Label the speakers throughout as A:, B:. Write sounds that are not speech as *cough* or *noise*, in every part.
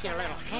A: freaky little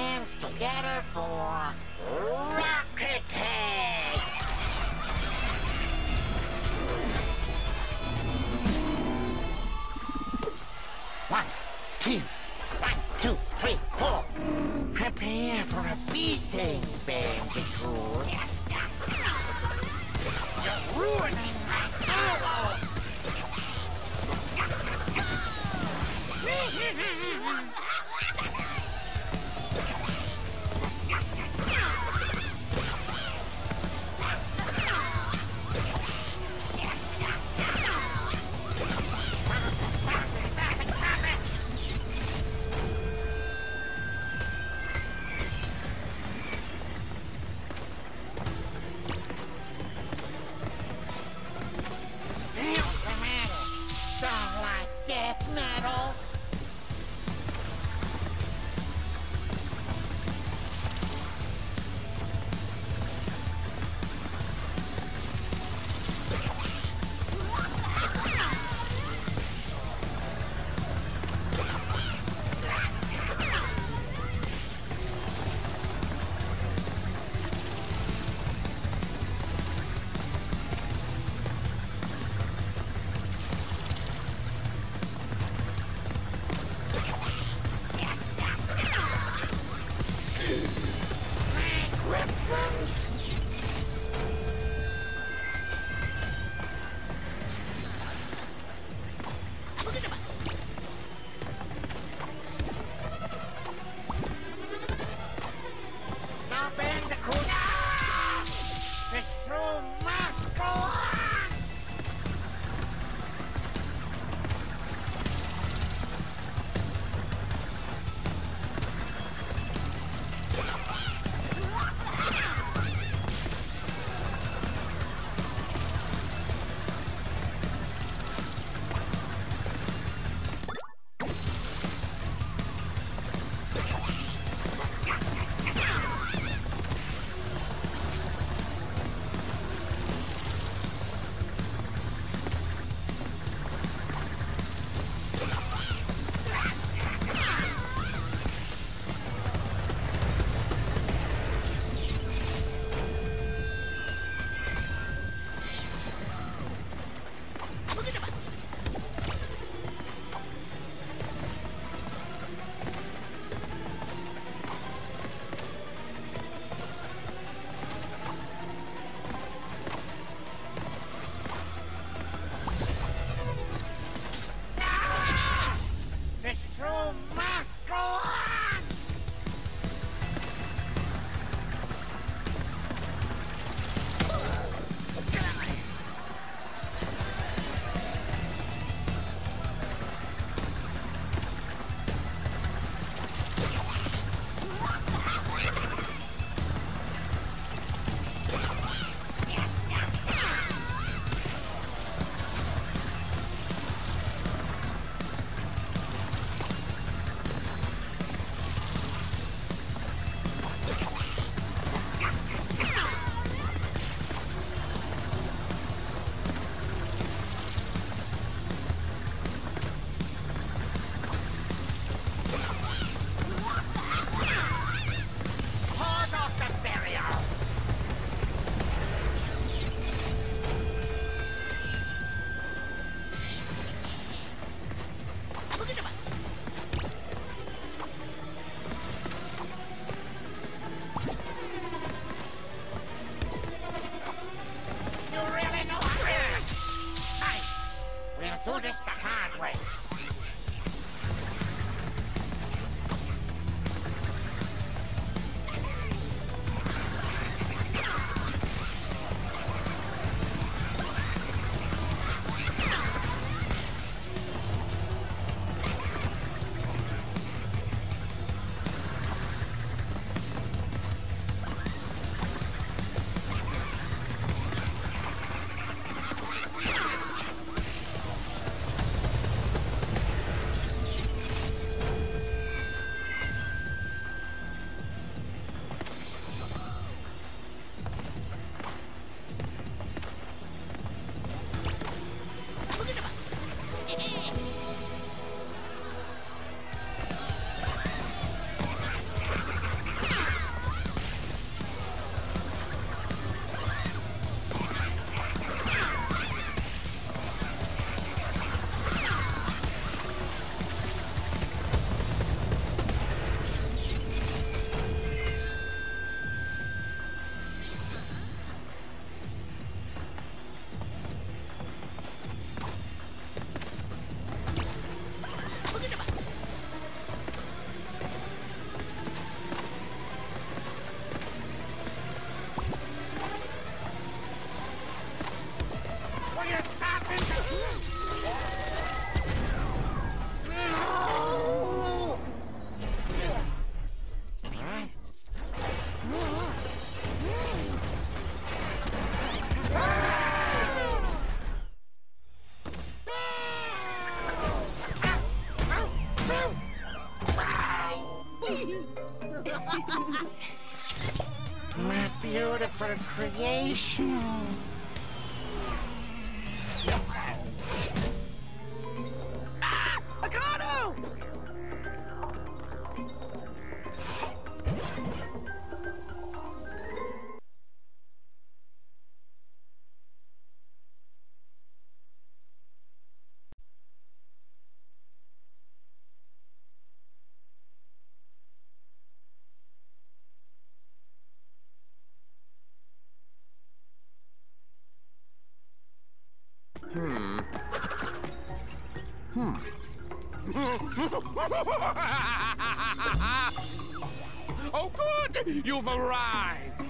B: You've arrived!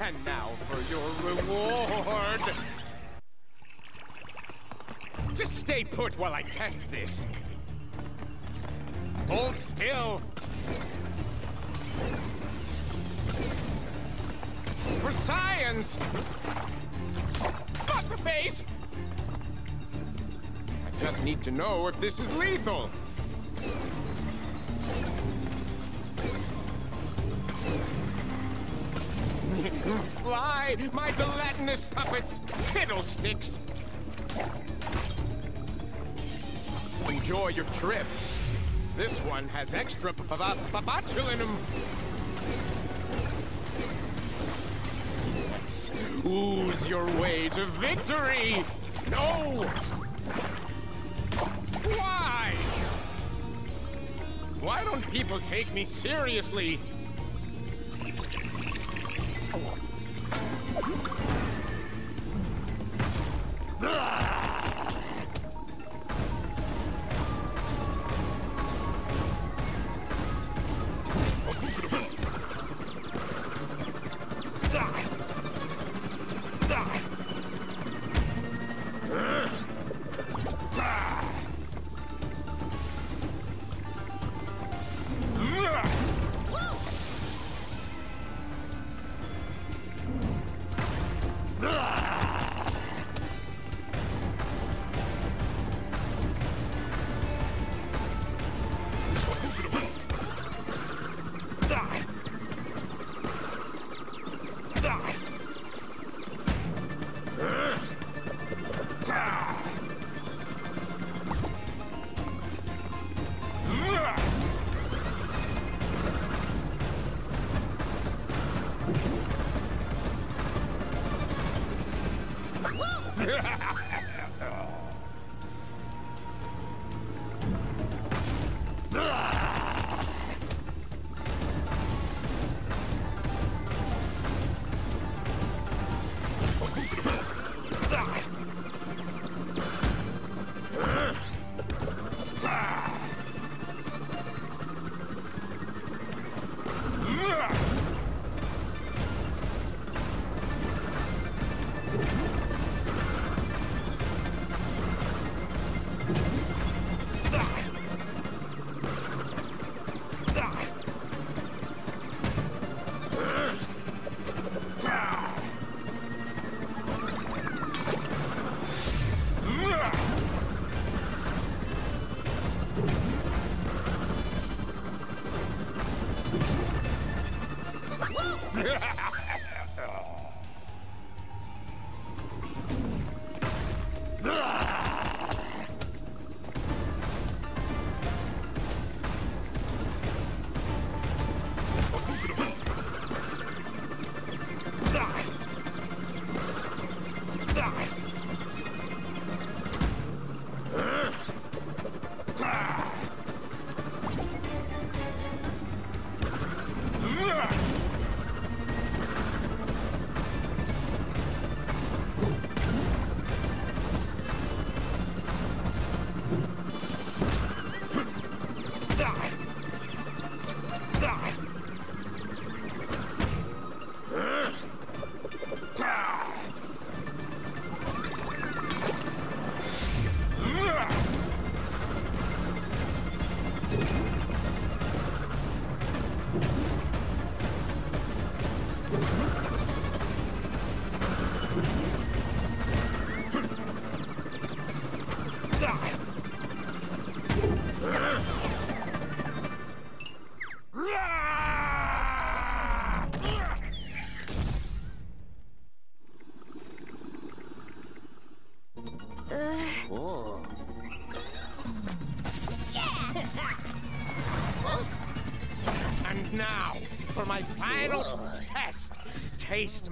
B: And now for your reward! Just stay put while I test this. Hold still! For science! Not the face! I just need to know if this is lethal. Fly, my gelatinous puppets, fiddlesticks! Enjoy your trip. This one has extra botulinum. Ooze your way to victory! No! Why? Why don't people take me seriously?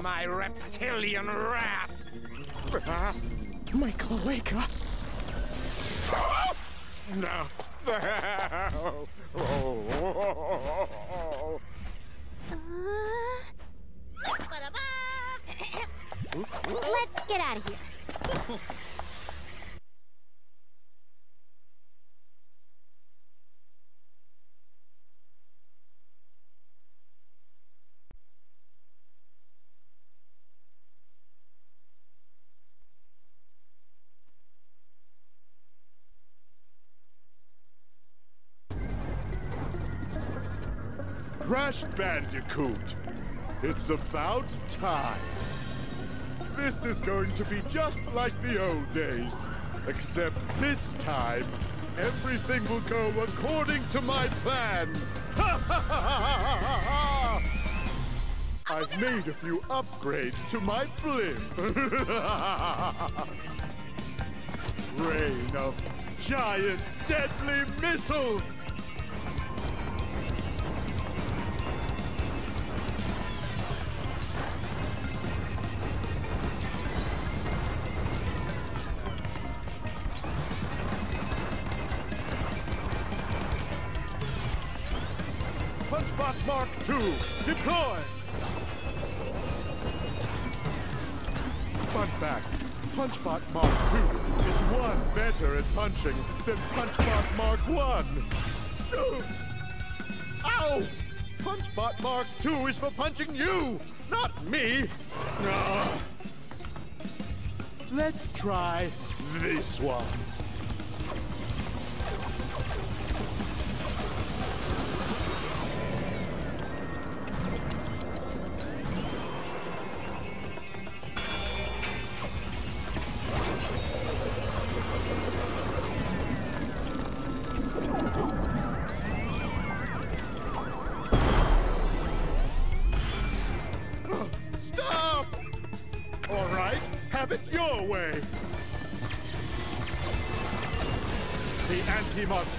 B: My reptilian wrath. Ah, my cloaca. *laughs* No. *laughs* Oh.
C: Crash Bandicoot. It's about time. This is going to be just like the old days. Except this time, everything will go according to my plan. I've made a few upgrades to my blimp. *laughs* Rain of giant deadly missiles! Punching than Punchbot Mark I. Ow! Punchbot Mark 2 is for punching you, not me! Ah. Let's try this one.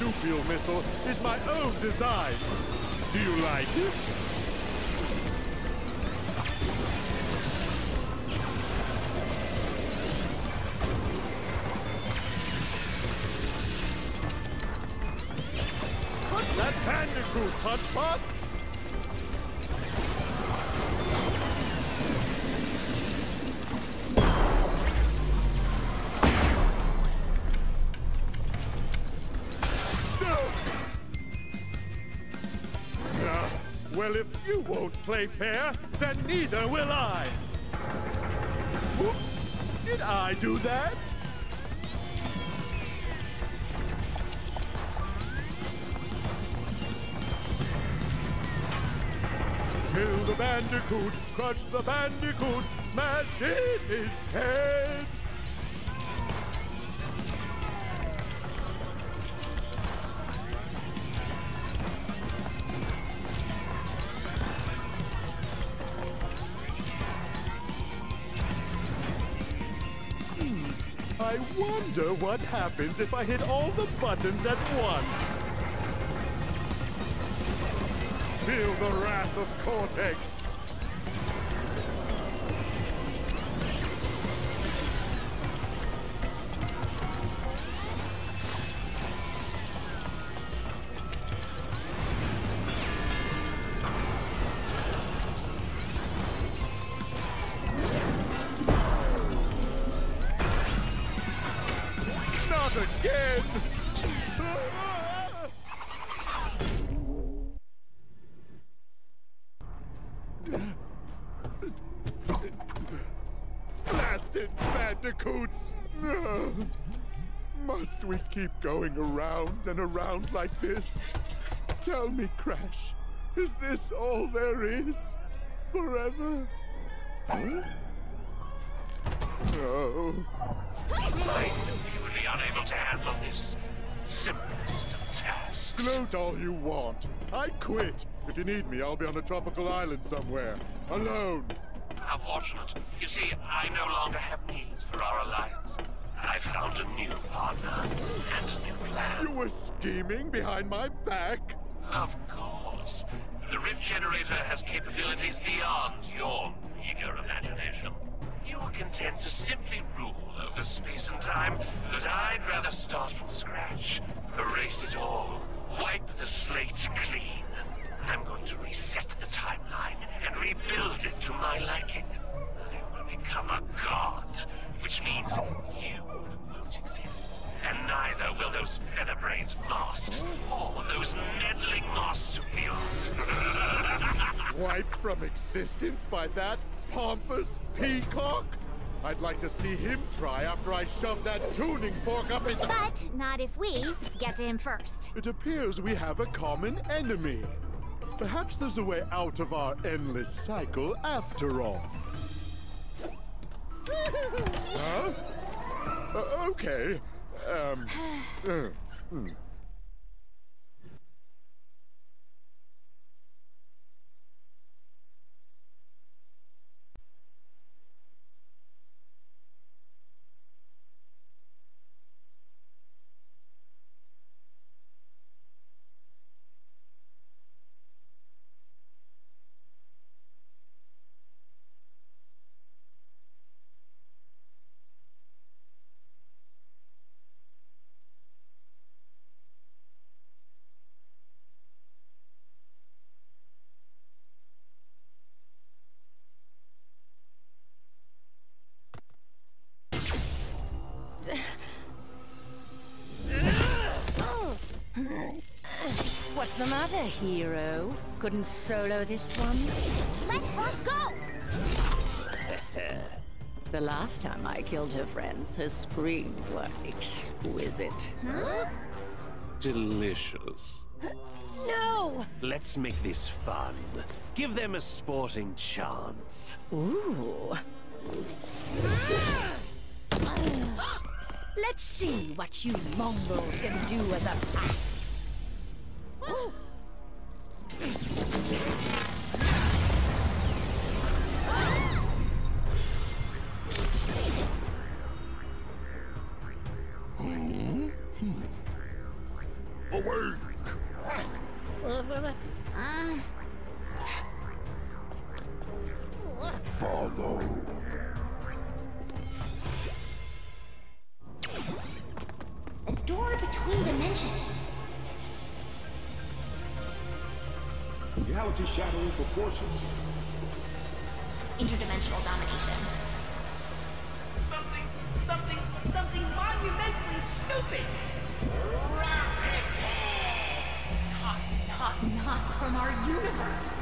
C: Anti-marsupial missile is my own design. Do you like it? Well, if you won't play fair, then neither will I. Whoops! Did I do that? Kill the bandicoot, crush the bandicoot, smash in its head. Wonder what happens if I hit all the buttons at once. Feel the wrath of Cortex. going around and around like this? Tell me, Crash, is this all there is? Forever? Huh? No.
D: I oh. knew you would be unable to handle
C: this simplest of tasks. Gloat all you want. I quit. If you need me, I'll be on a tropical island somewhere. Alone.
D: How fortunate. You see, I no longer have needs for our alliance. I found a new partner and a new plan.
C: You were scheming behind my back?
D: Of course. The Rift Generator has capabilities beyond your eager imagination. You were content to simply rule over space and time, but I'd rather start from scratch. Erase it all. Wipe the slate clean. I'm going to reset the timeline and rebuild it to my liking. I will become a god, which means you. And neither will those feather-brained masks or those meddling marsupials. *laughs*
C: Wiped from existence by that pompous peacock? I'd like to see him try after I shove that tuning fork up his...
E: But not if we get to him first.
C: It appears we have a common enemy. Perhaps there's a way out of our endless cycle after all. *laughs* huh? Uh, okay. Um. *sighs*
F: Couldn't solo this one?
E: Let her go! *laughs*
F: The last time I killed her friends, her screams were exquisite. Huh?
D: Delicious. *laughs*
F: No!
D: Let's make this fun. Give them a sporting chance.
F: Ooh. *gasps* Let's see what you Mongols can do as a pack.
G: Shattering proportions.
E: Interdimensional domination.
A: Something, something, something monumentally stupid!
E: Not, not, not from our universe.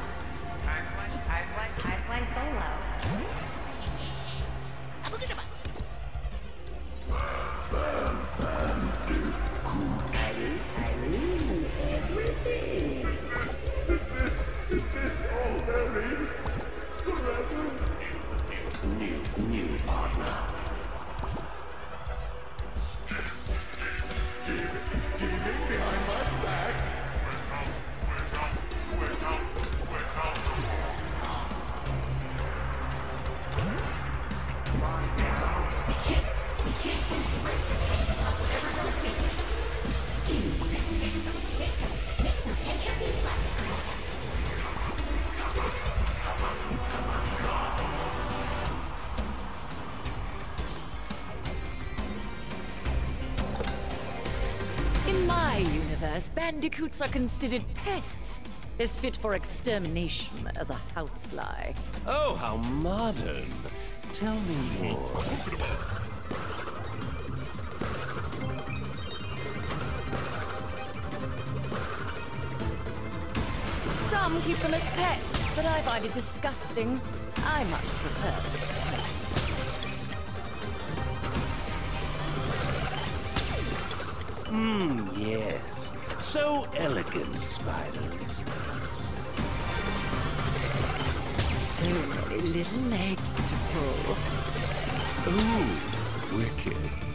F: Bandicoots are considered pests, as fit for extermination as a housefly.
D: Oh, how modern. Tell me more.
F: Some keep them as pets, but I find it disgusting. I much prefer
D: So elegant, spiders.
F: So many little legs to pull.
D: Ooh, wicked.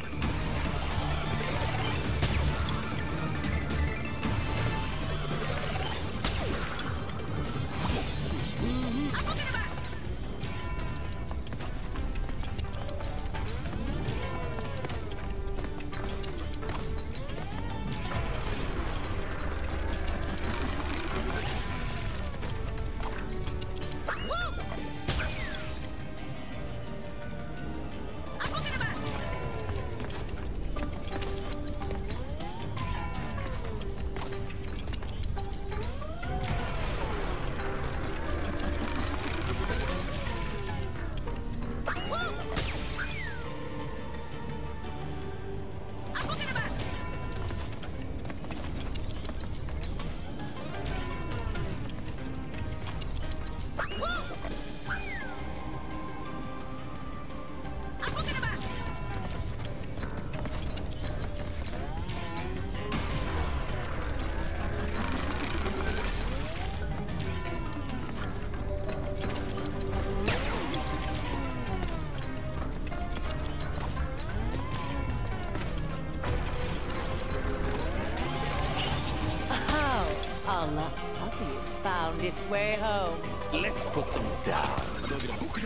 F: Our lost has found its way home.
B: Let's put them down.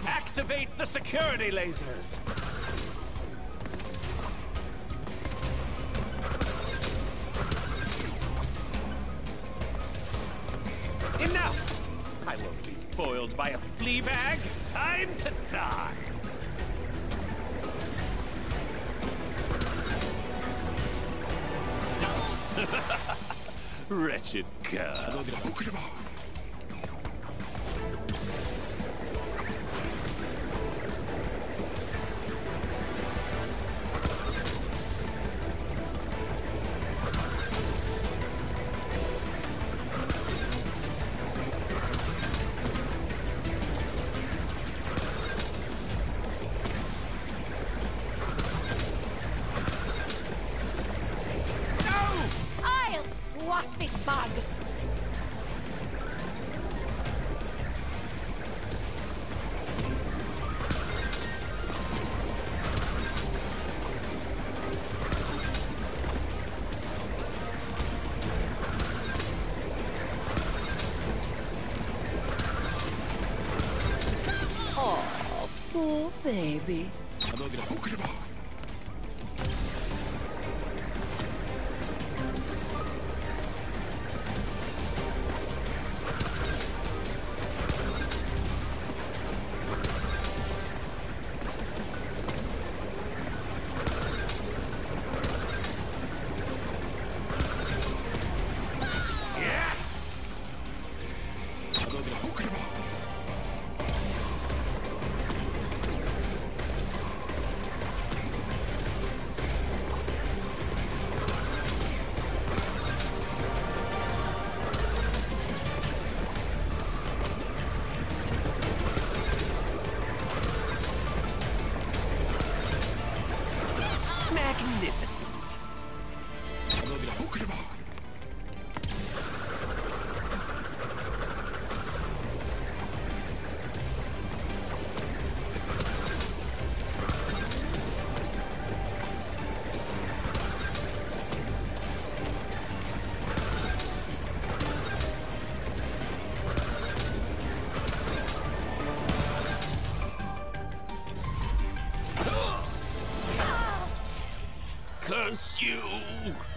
B: Activate the security lasers.
E: ちか遅
F: れば baby.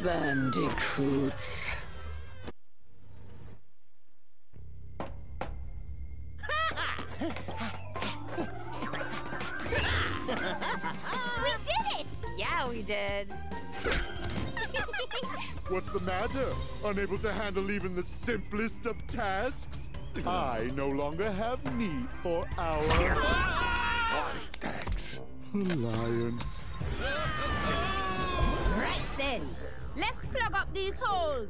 F: Bandicoots.
E: We did it!
H: Yeah, we did. *laughs*
C: What's the matter? Unable to handle even the simplest of tasks? I no longer have need for our
G: Thanks.
C: alliance.
I: Right then, let's plug up these holes.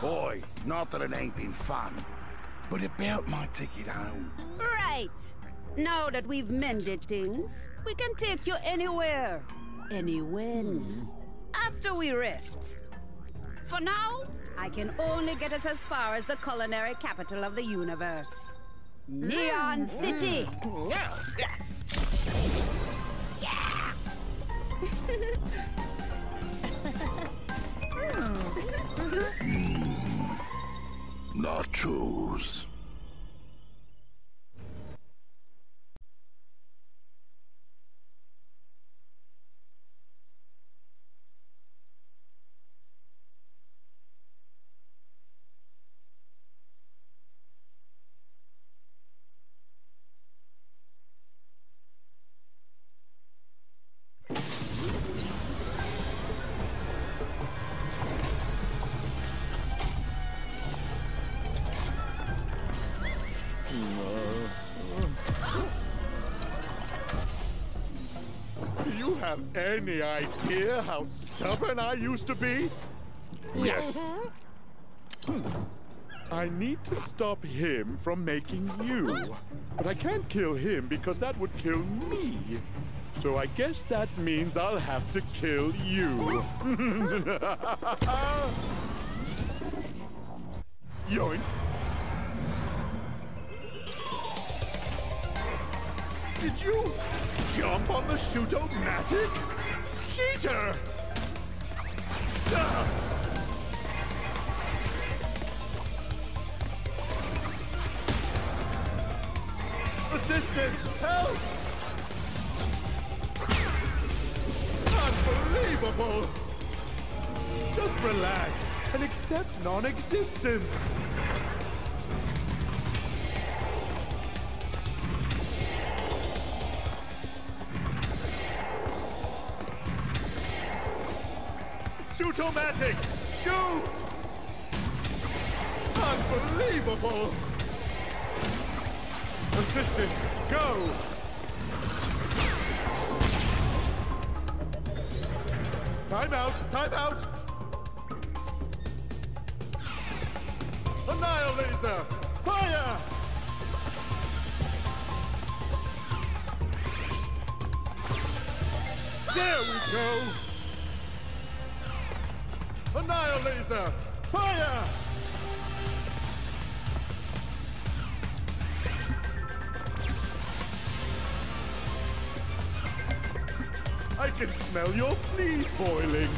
G: Boy, not that it ain't been fun, but about my ticket home.
I: Right. Now that we've mended things, we can take you anywhere, anywhen. Hmm. After we rest. For now, I can only get us as far as the culinary capital of the universe. Hmm. Neon hmm. City! *laughs*
G: Nachos.
C: Any idea how stubborn I used to be?
G: Yes. Uh-huh.
C: I need to stop him from making you. But I can't kill him because that would kill me. So I guess that means I'll have to kill you. *laughs* Yoink. Did you jump on the shoot-o-matic? Ah! Assistant, help! Unbelievable! Just relax and accept non-existence. Shoot-o-matic! Shoot! Unbelievable! Assistant, go! Time out! Time out! Annihilation! Fire! There we go! Annihilation! Fire! I can smell your fleas boiling.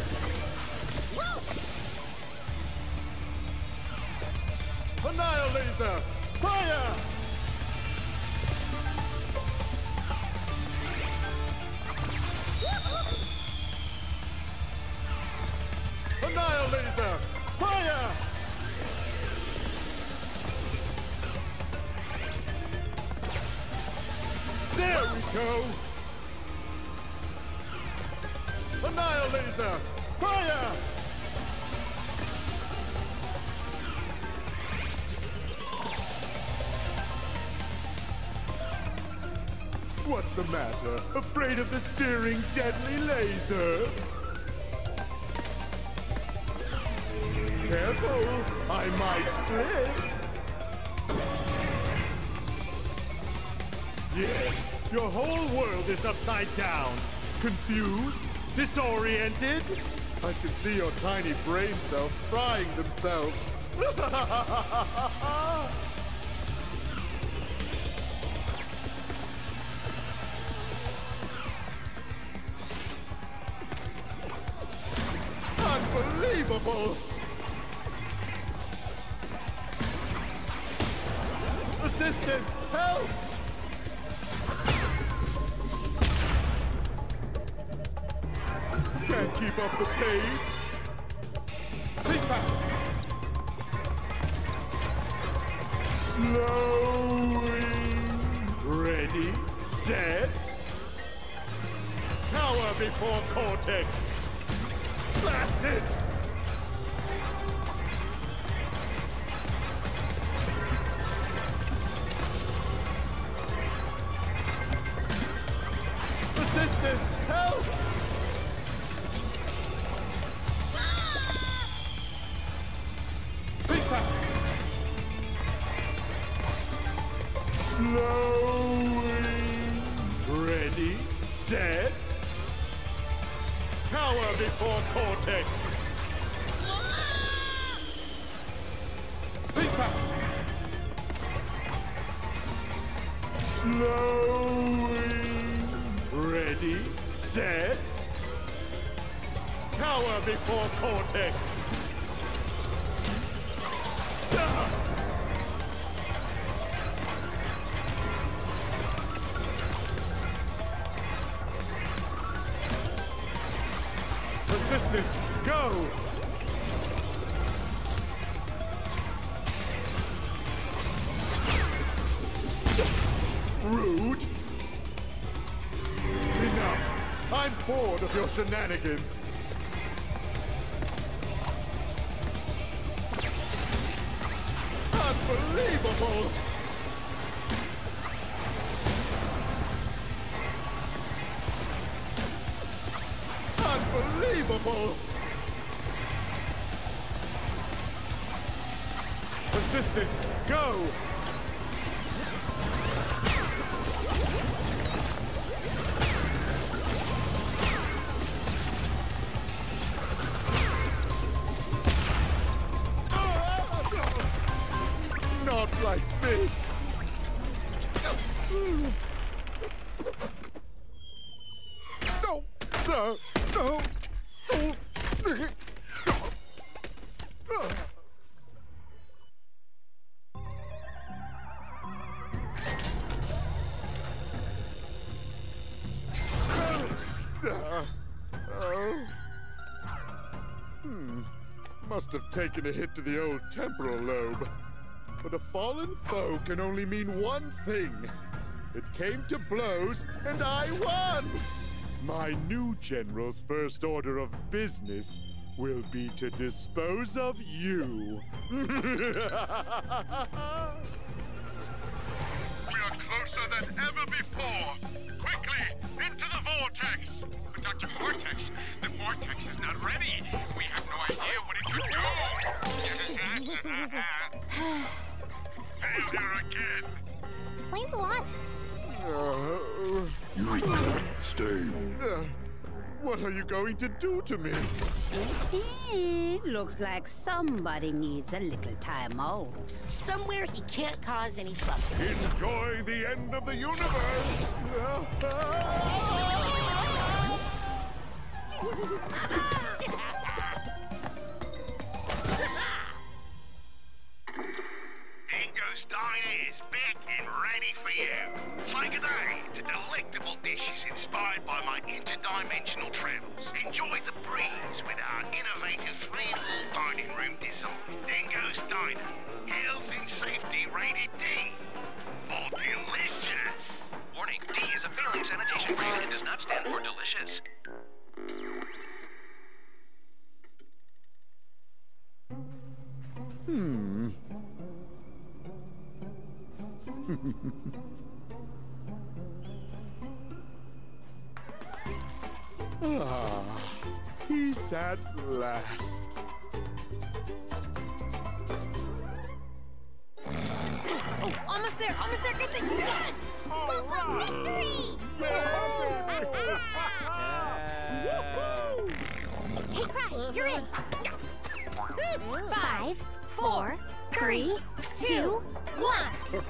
C: Annihilation! Fire! Annihilation! Fire! There we go! Annihilation! Fire! What's the matter? Afraid of the searing, deadly laser? I might flip! Yes, your whole world is upside down. Confused? Disoriented? I can see your tiny brain cells frying themselves. *laughs* Unbelievable! Slowly. Ready, set. Cower before Cortex. Fast. Slowly. Ready, set. Cower before Cortex. Shenanigans! Unbelievable! Unbelievable! Assistant, go! Have taken a hit to the old temporal lobe. But a fallen foe can only mean one thing. It came to blows, and I won! My new general's first order of business will be to dispose of you. *laughs*
J: We are closer than ever before. Quickly, into the vortex.
B: But Dr. Cortex, the vortex is not ready. We have no idea what it could do.
J: Failure again.
E: Explains a lot.
G: You stay.
C: uh, what are you going to do to me?
I: Looks like somebody needs a little time out.
K: Somewhere he can't cause any trouble.
C: Enjoy the end of the universe! *laughs*
L: Dingo's Diner is back and ready for you. Say good to delectable dishes inspired by my interdimensional travels. Enjoy the breeze with our innovative three-wall dining room design. Dingo's Diner, health and safety rated D for delicious.
M: Warning, D is a failing sanitation grade and does not stand for delicious.
C: Hmm. *laughs* ah, peace at last.
E: Oh, almost there, almost there. Good thing. Yes! Football victory! Hey, Crash, you're in. Five, four, three, two, one.